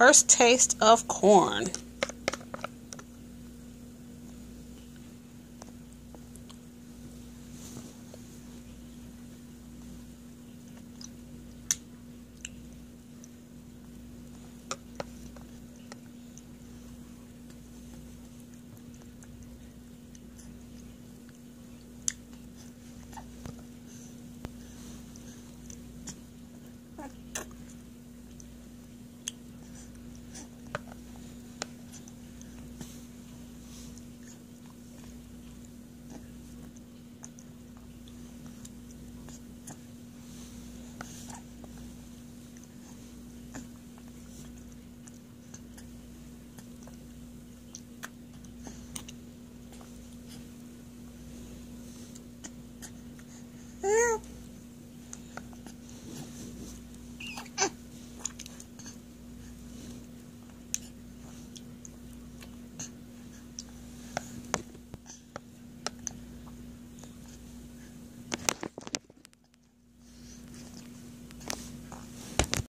First taste of corn.